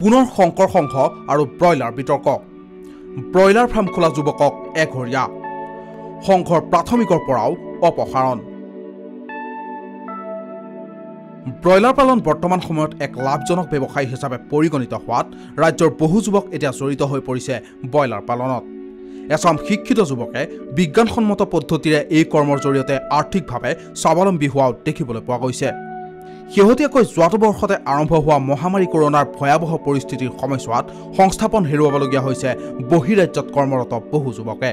পুনৰ শংকৰ সংঘ আৰু ব্ৰইলাৰ বিতৰ্ক। ব্ৰইলাৰ ফাৰ্ম খোলা যুৱকক এঘৰীয়া। সংঘৰ প্ৰাথমিকৰ পৰাও অপসাৰণ। ব্ৰইলাৰ পালন বৰ্তমান সময়ত এক লাভজনক ব্যৱসায় হিচাপে পৰিগণিত হোৱাত ৰাজ্যৰ বহু যুৱক এতিয়া জড়িত হৈ পৰিছে ব্ৰইলাৰ পালনত। এচাম শিক্ষিত যুৱকে বিজ্ঞানসন্মত পদ্ধতিৰে এই কৰ্মৰ জৰিয়তে আৰ্থিকভাৱে স্বাৱলম্বী হোৱাও দেখিবলৈ পোৱা গৈছে। শেহতীয়াকৈ যোৱাটো বৰ্ষতে আৰম্ভ হোৱা মহামাৰী কৰোণাৰ ভয়াৱহ পৰিস্থিতিৰ সময়ছোৱাত সংস্থাপন হেৰুৱাবলগীয়া হৈছে বহিৰাজ্যত কৰ্মৰত বহু যুৱকে।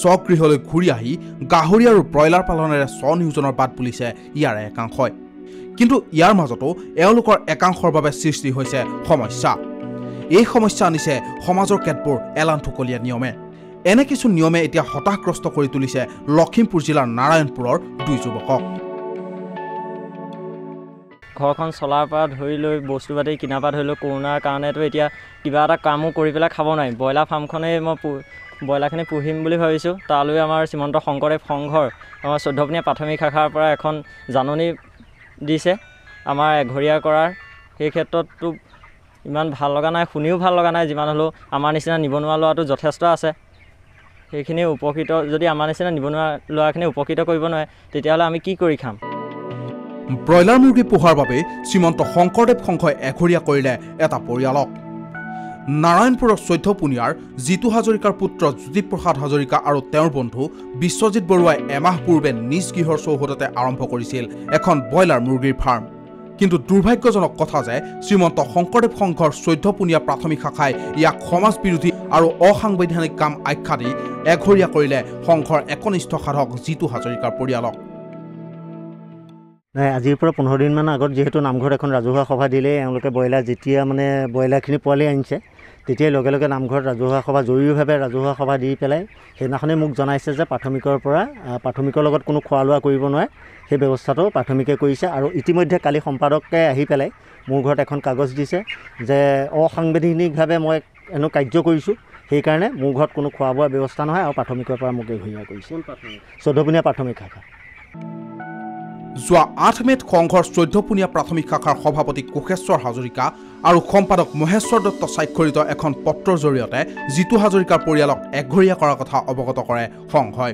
স্বগৃহলৈ ঘূৰি আহি গাহৰি আৰু ব্ৰইলাৰ পালনেৰে স্বনিয়োজনৰ বাট বুলিছে ইয়াৰে একাংশই। কিন্তু ইয়াৰ মাজতো এওঁলোকৰ একাংশৰ বাবে সৃষ্টি হৈছে সমস্যা। এই সমস্যা আনিছে সমাজৰ কেতবোৰ এলান ঠুকলীয়া নিয়মে। এনে কিছু নিয়মে এতিয়া হতাশগ্ৰস্ত কৰি তুলিছে লখিমপুৰ জিলাৰ নাৰায়ণপুৰৰ দুই যুৱকক। ঘৰখন চলাৰ পৰা ধৰি লৈ বস্তু পাতি কিনাৰ পৰা ধৰি লৈ কৰোণাৰ কাৰণেতো এতিয়া কিবা এটা কামো কৰি পেলাই খাব নোৱাৰিম। ব্ৰইলাৰ ফাৰ্মখনেই মই ব্ৰইলাৰখিনি পুহিম বুলি ভাবিছোঁ। তালৈ আমাৰ শ্ৰীমন্ত শংকৰদেৱ সংঘৰ আমাৰ চৈধ্যপনীয়া প্ৰাথমিক শাখাৰ পৰা এখন জাননী দিছে আমাৰ এঘৰীয়া কৰাৰ। সেই ক্ষেত্ৰততো ইমান ভাল লগা নাই শুনিও ভাল লগা নাই যিমান হ'লেও আমাৰ নিচিনা নিবনুৱা লোৱাটো যথেষ্ট আছে। সেইখিনি উপকৃত যদি আমাৰ নিচিনা নিবনুৱা ল'ৰাখিনি উপকৃত কৰিব নোৱাৰে তেতিয়াহ'লে আমি কি কৰি খাম? ব্ৰইলাৰ মুৰ্গী পোহাৰ বাবে শ্ৰীমন্ত শংকৰদেৱ সংঘই এঘৰীয়া কৰিলে এটা পৰিয়ালক। নাৰায়ণপুৰৰ চৈধ্য পুনিয়াৰ জিতু হাজৰিকাৰ পুত্ৰ জ্যোতিপ্ৰসাদ হাজৰিকা আৰু তেওঁৰ বন্ধু বিশ্বজিৎ বৰুৱাই এমাহ পূৰ্বে নিজ গৃহৰ চৌহদতে আৰম্ভ কৰিছিল এখন ব্ৰইলাৰ মুৰ্গীৰ ফাৰ্ম। কিন্তু দুৰ্ভাগ্যজনক কথা যে শ্ৰীমন্ত শংকৰদেৱ সংঘৰ চৈধ্য পুনীয়া প্ৰাথমিক শাখাই ইয়াক সমাজ বিৰোধী আৰু অসাংবিধানিক কাম আখ্যা দি এঘৰীয়া কৰিলে সংঘৰ একনিষ্ঠ সাধক জিতু হাজৰিকাৰ পৰিয়ালক। নাই আজিৰ পৰা পোন্ধৰ দিনমান আগত যিহেতু নামঘৰত এখন ৰাজহুৱা সভা দিলে এওঁলোকে ব্ৰইলাৰ যেতিয়া মানে ব্ৰইলাৰখিনি পোৱালি আনিছে তেতিয়াই লগে লগে নামঘৰত ৰাজহুৱা সভা জৰুৰীভাৱে ৰাজহুৱা সভা দি পেলাই সেইদিনাখনেই মোক জনাইছে যে প্ৰাথমিকৰ পৰা প্ৰাথমিকৰ লগত কোনো খোৱা লোৱা কৰিব নোৱাৰে সেই ব্যৱস্থাটো প্ৰাথমিকে কৰিছে আৰু ইতিমধ্যে কালি সম্পাদকে আহি পেলাই মোৰ ঘৰত এখন কাগজ দিছে যে অসাংবিধানিকভাৱে মই এনে কাৰ্য কৰিছোঁ সেইকাৰণে মোৰ ঘৰত কোনো খোৱা বোৱা ব্যৱস্থা নহয় আৰু প্ৰাথমিকৰ পৰা মোক এঘৰীয়া কৰিছে। চৈধ্যপনীয়া প্ৰাথমিক শাখা। যোৱা আঠ মে'ত সংঘৰ চৈধ্যপোনীয়া প্ৰাথমিক শাখাৰ সভাপতি কোষেশ্বৰ হাজৰিকা আৰু সম্পাদক মহেশ্বৰ দত্ত স্বাক্ষৰিত এখন পত্ৰৰ জৰিয়তে জিতু হাজৰিকাৰ পৰিয়ালক এঘৰীয়া কৰাৰ কথা অৱগত কৰে সংঘই।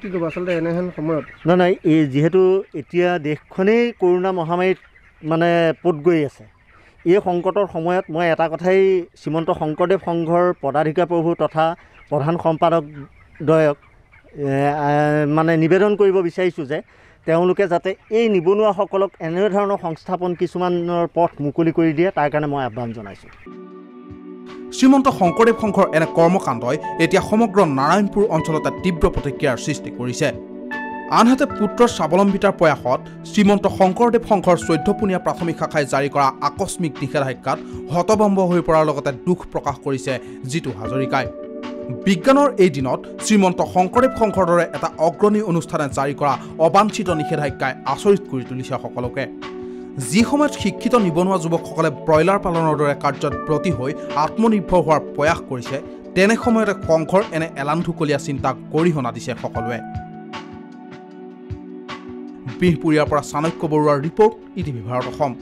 কি ক'ব আচলতে এনেহেন সময়ত? নাই নাই এই যিহেতু এতিয়া দেশখনেই কৰোণা মহামাৰীত মানে পোত গৈ আছে এই সংকটৰ সময়ত মই এটা কথাই শ্ৰীমন্ত শংকৰদেৱ সংঘৰ পদাধিকাৰ প্ৰভু তথা প্ৰধান সম্পাদকদ্বয়ক মানে নিবেদন কৰিব বিচাৰিছোঁ যে তেওঁলোকে যাতে এই নিবনুৱাসকলক এনেধৰণৰ সংস্থাপন কিছুমানৰ পথ মুকলি কৰি দিয়ে তাৰ কাৰণে মই আহ্বান জনাইছোঁ। শ্ৰীমন্ত শংকৰদেৱ সংঘৰ এনে কৰ্মকাণ্ডই এতিয়া সমগ্ৰ নাৰায়ণপুৰ অঞ্চলতে তীব্ৰ প্ৰতিক্ৰিয়াৰ সৃষ্টি কৰিছে। আনহাতে পুত্ৰৰ স্বাৱলম্বিতাৰ প্ৰয়াসত শ্ৰীমন্ত শংকৰদেৱ সংঘৰ চৈধ্যপোনীয়া প্ৰাথমিক শাখাই জাৰি কৰা আকস্মিক নিষেধাজ্ঞাত হতভম্ব হৈ পৰাৰ লগতে দুখ প্ৰকাশ কৰিছে জিতু হাজৰিকাই। বিজ্ঞানৰ এই দিনত শ্ৰীমন্ত শংকৰদেৱ সংঘৰ দৰে এটা অগ্ৰণী অনুষ্ঠানে জাৰি কৰা অবাঞ্ছিত নিষেধাজ্ঞাই আচৰিত কৰি তুলিছে সকলোকে। যি সময়ত শিক্ষিত নিবনুৱা যুৱকসকলে ব্ৰইলাৰ পালনৰ দৰে কাৰ্যত ব্ৰতী হৈ আত্মনিৰ্ভৰ হোৱাৰ প্ৰয়াস কৰিছে তেনে সময়তে সংঘৰ এনে এলান্ধুকলীয়া চিন্তাক গৰিহণা দিছে সকলোৱে। বিহপুৰীয়াৰ পৰা চাণক্য বৰুৱাৰ ৰিপৰ্ট ইটিভি ভাৰত অসম।